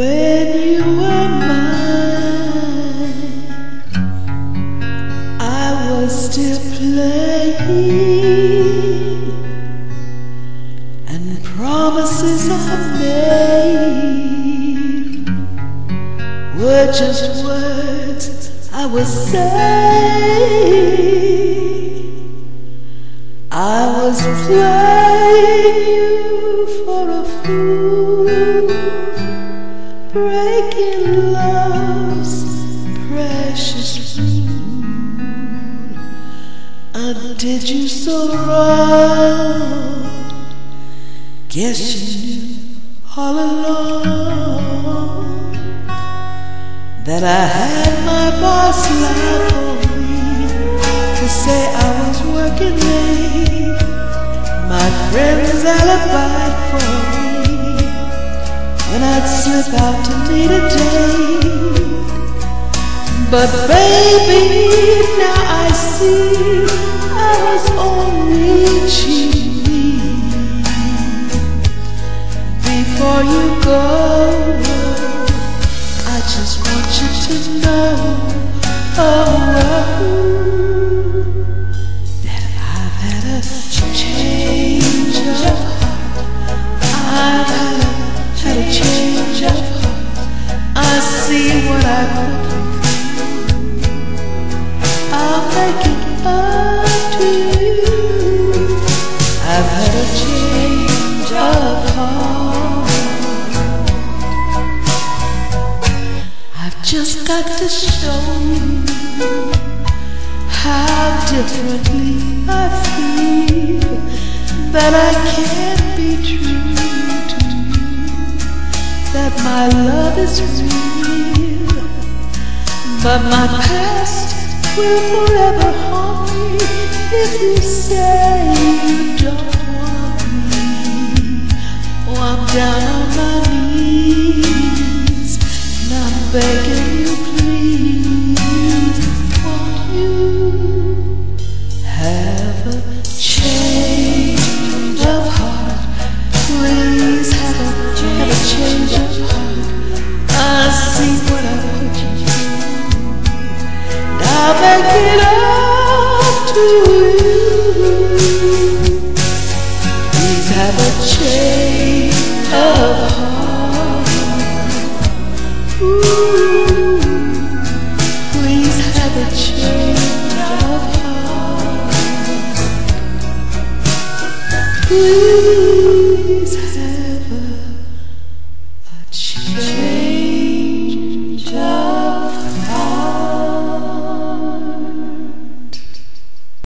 When you were mine, I was still playing, and promises I made were just words I was saying. I was playing you for a fool, did you so wrong. Guess you knew all along that I had my boss laugh on me to say I was working late. My friends alibi for me when I'd slip out to meet a date. But baby, now I see see what I put got to show you how differently I feel. That I can't be true to you. That my love is real. But my past will forever haunt me if you say you don't want me. Oh, I'm down on my knees and I'm begging Please